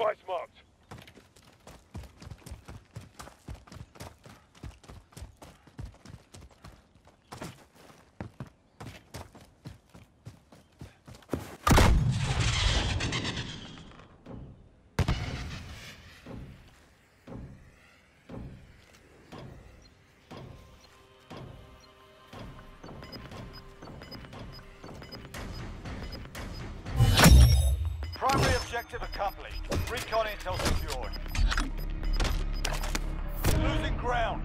Device marked. Objective accomplished. Recon intel secured. Losing ground.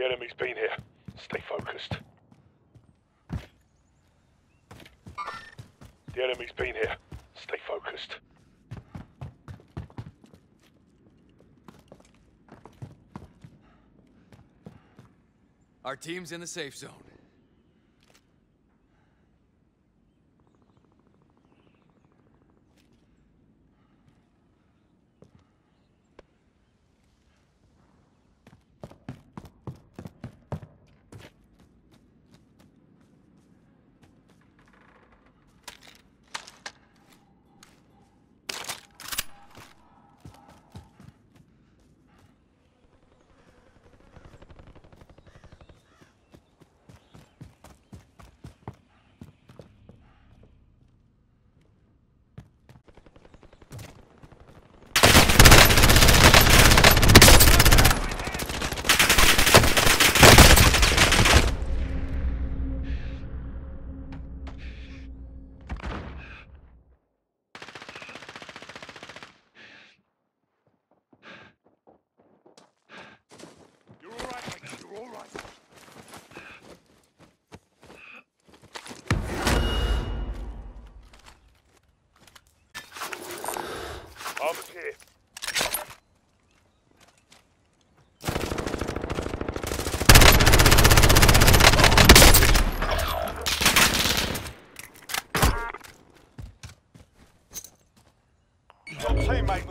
The enemy's been here. Stay focused. The enemy's been here. Stay focused. Our team's in the safe zone.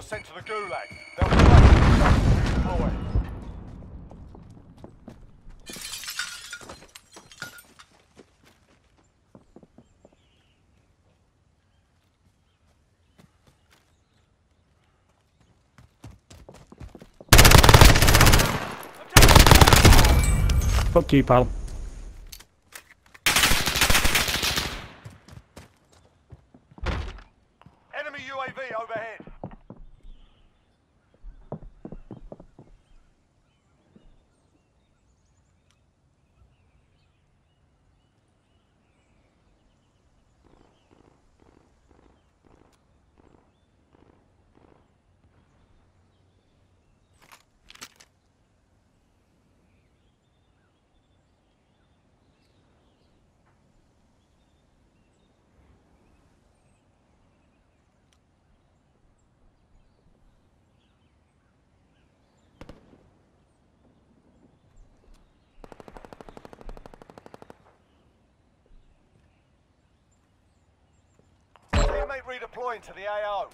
Sent to the Gulag. Fuck you, pal. Enemy UAV overhead. Teammate redeploying to the AO.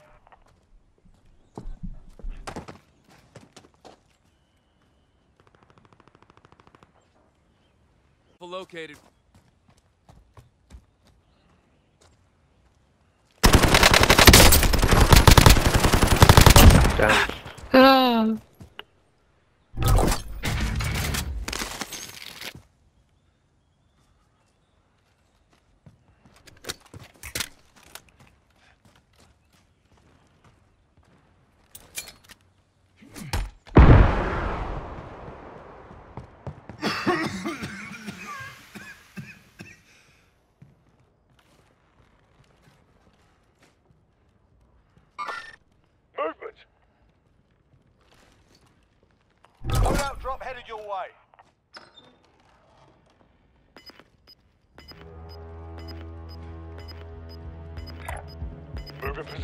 Located. Down.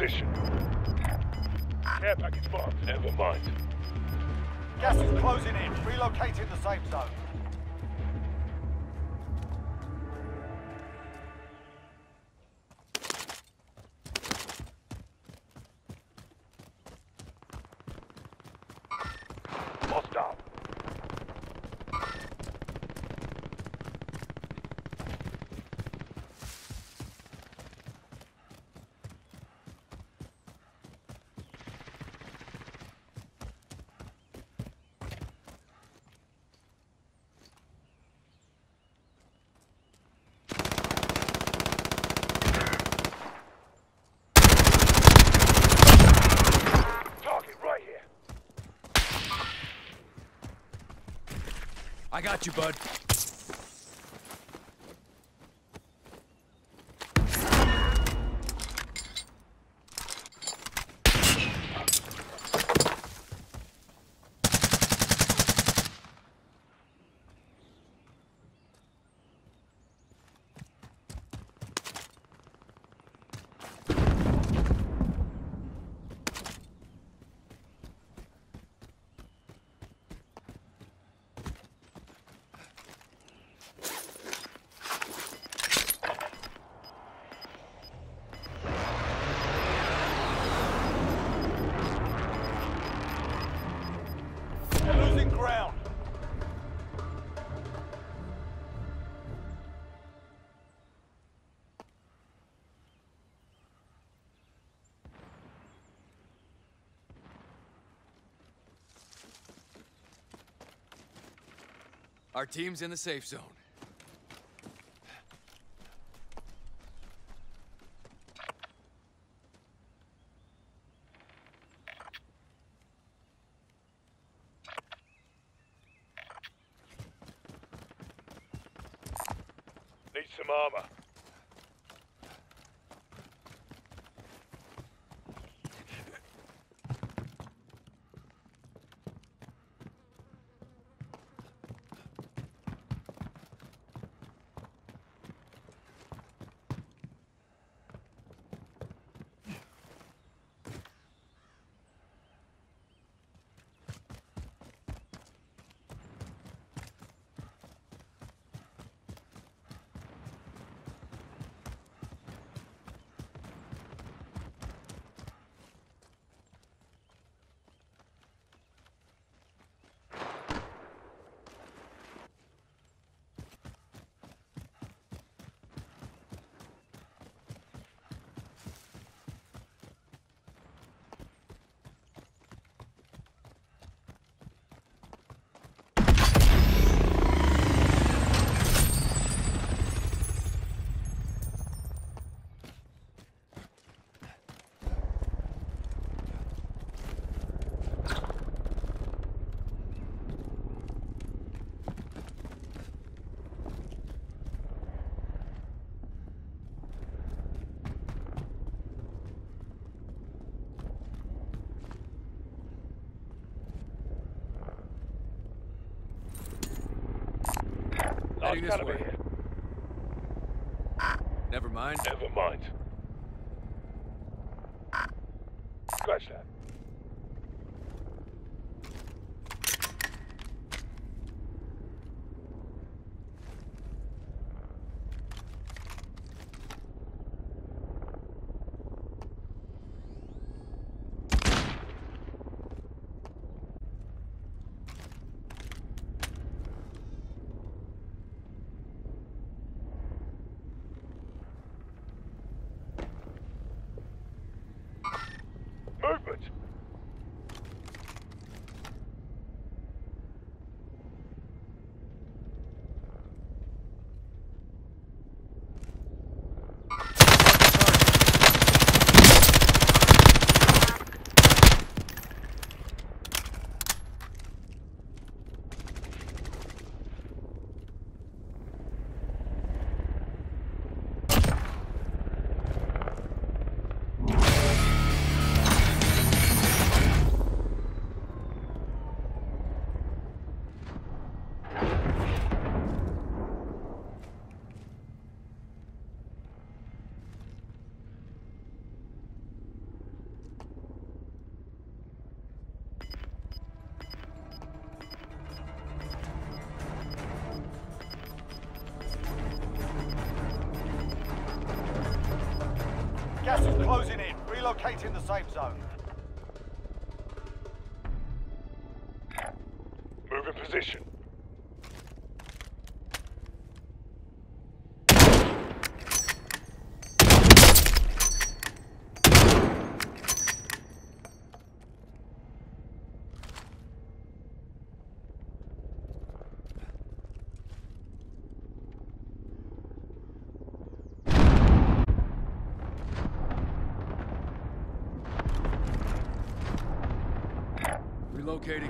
Position. Care package marked. Never mind. Gas is closing in. Relocating the safe zone. I got you, bud. Our team's in the safe zone. Heading this way. Never mind. Never mind. In. The safe zone. Relocating.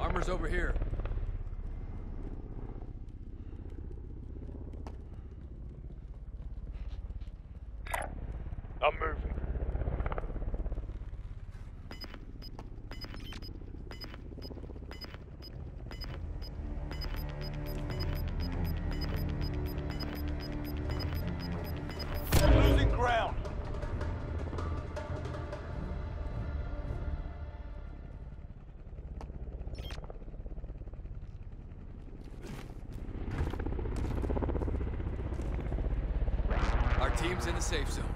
Armor's over here. Our team's in the safe zone.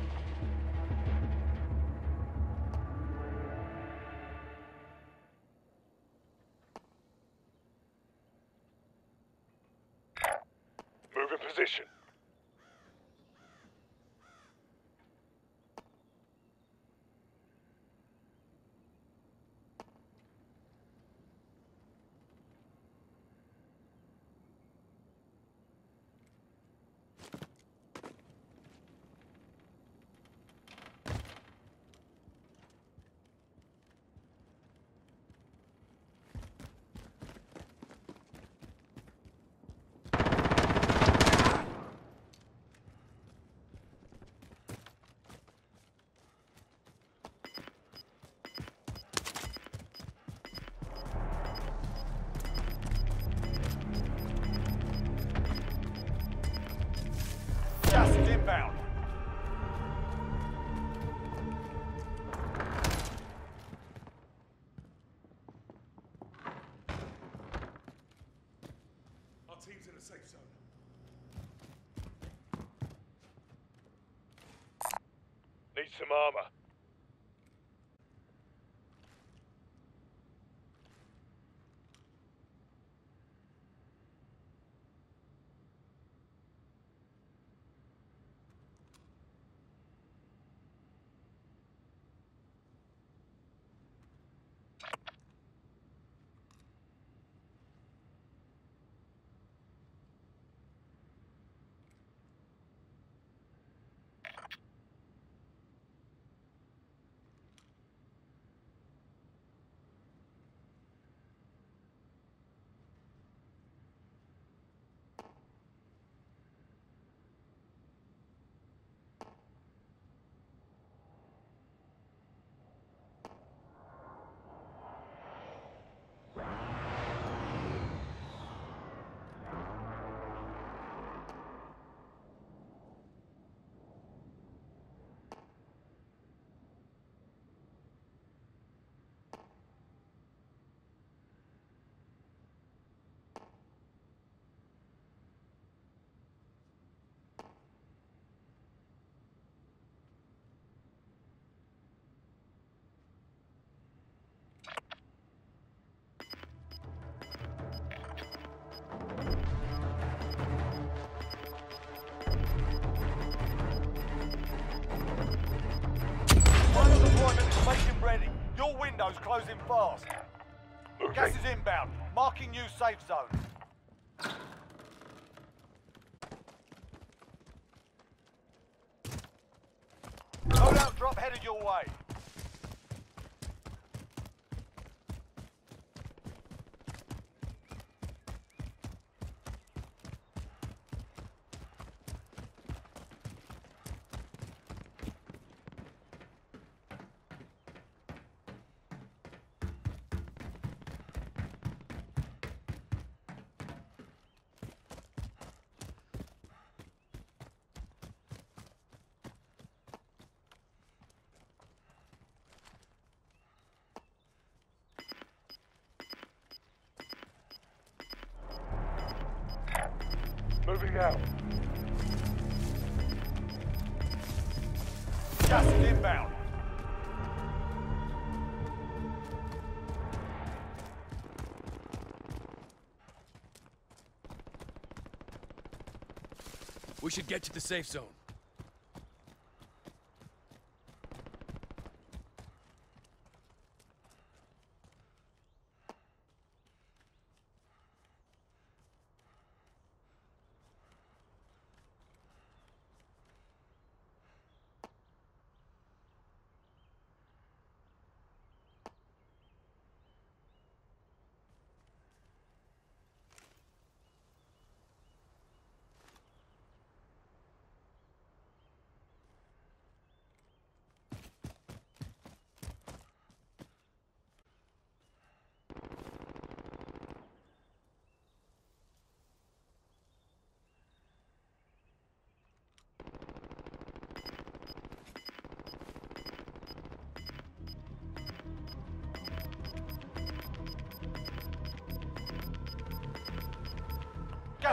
Safe zone. Need some armor. Closing fast. Gas is inbound. Marking new safe zone. Loadout drop headed your way. Moving out. Gas inbound. We should get to the safe zone.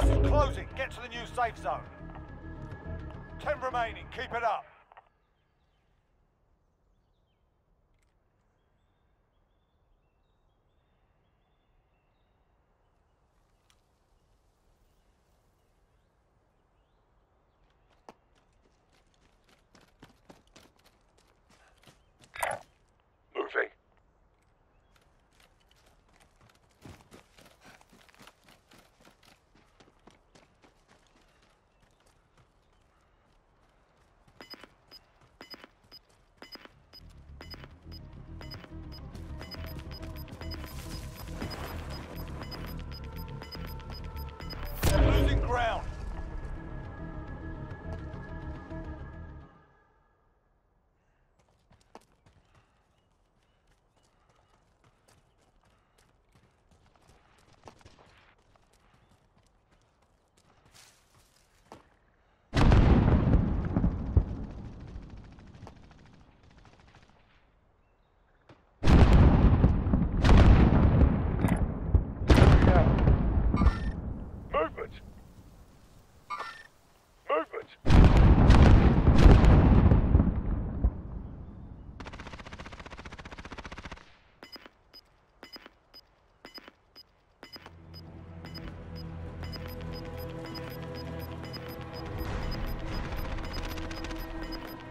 Gas is closing. Get to the new safe zone. Ten remaining. Keep it up.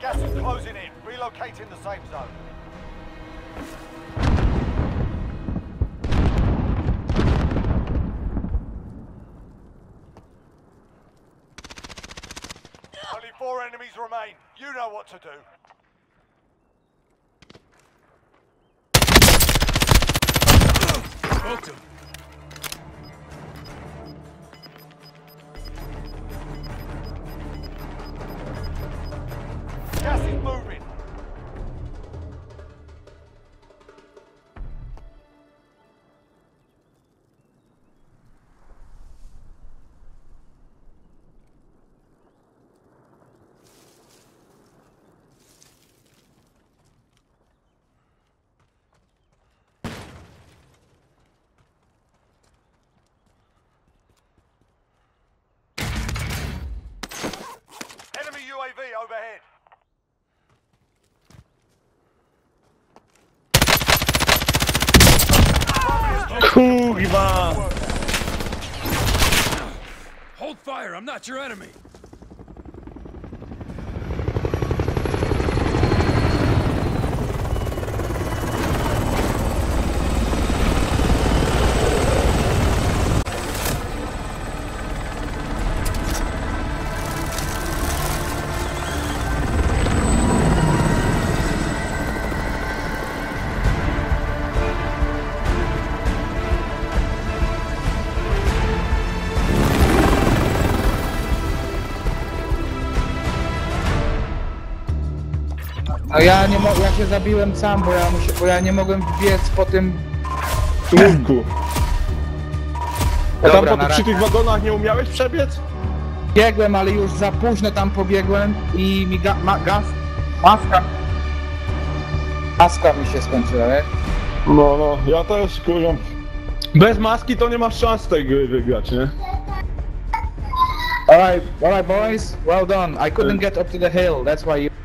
Gas is closing in. Relocating the safe zone. Only four enemies remain. You know what to do. Overhead. Kurwa! Hold fire, I'm not your enemy. A ja nie mogę, ja się zabiłem sam, bo ja muszę, bo ja nie mogłem biec po tym. Mówku. A tam po, przy razie. tych wagonach nie umiałeś przebiec? Biegłem, ale już za późno tam pobiegłem i mi ga, ma, gaz, maska. Maska mi się skończyła, nie? No, no, ja też, kurwa. Bez maski to nie masz szans tej gry wygrać, nie? Alright, alright boys, well done. I couldn't get up to the hill, that's why you...